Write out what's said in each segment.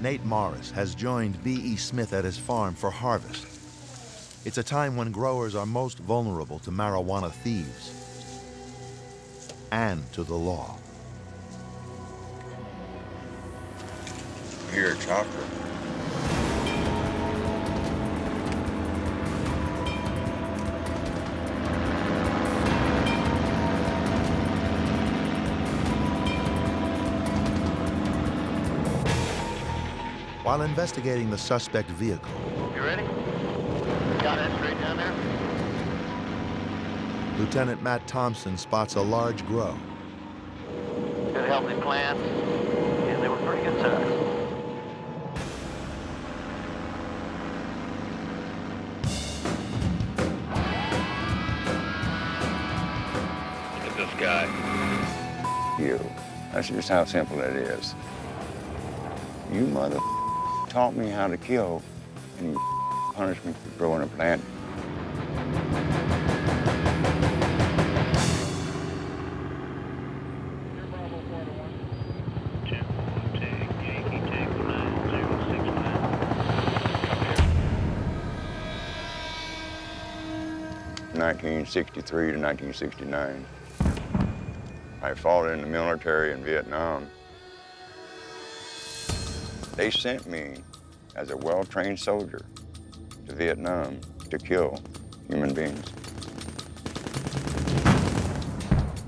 Nate Morris has joined B.E. Smith at his farm for harvest. It's a time when growers are most vulnerable to marijuana thieves and to the law. Here, chocolate. While investigating the suspect vehicle, You ready? Got it straight down there? Lieutenant Matt Thompson spots a large grow. Good healthy plants. And they were pretty good size. Look at this guy. You. That's just how simple it is. You mother taught me how to kill, and you punished me for growing a plant. Nineteen sixty-three to nineteen sixty-nine. I fought in the military in Vietnam. They sent me as a well-trained soldier to Vietnam to kill human beings.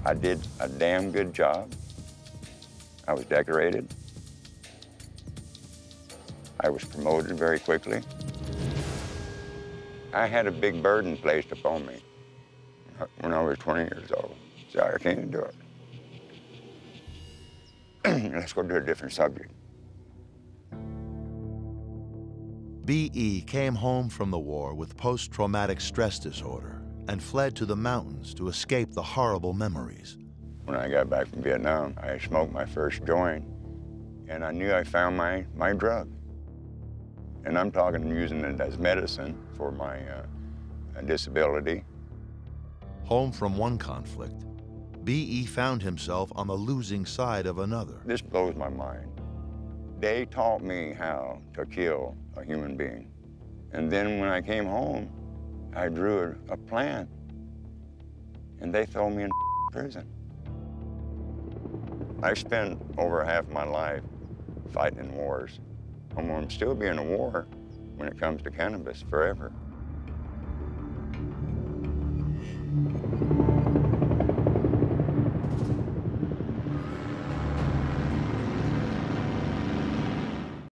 I did a damn good job. I was decorated. I was promoted very quickly. I had a big burden placed upon me when I was 20 years old. So I can't do it. Let's go to a different subject. B.E. came home from the war with post-traumatic stress disorder and fled to the mountains to escape the horrible memories. When I got back from Vietnam, I smoked my first joint, and I knew I found my, my drug. And I'm talking using it as medicine for my uh, disability. Home from one conflict, B.E. found himself on the losing side of another. This blows my mind. They taught me how to kill a human being. And then when I came home, I drew a, a plan, and they throw me in prison. I've spent over half my life fighting in wars. I'm still be in a war when it comes to cannabis forever.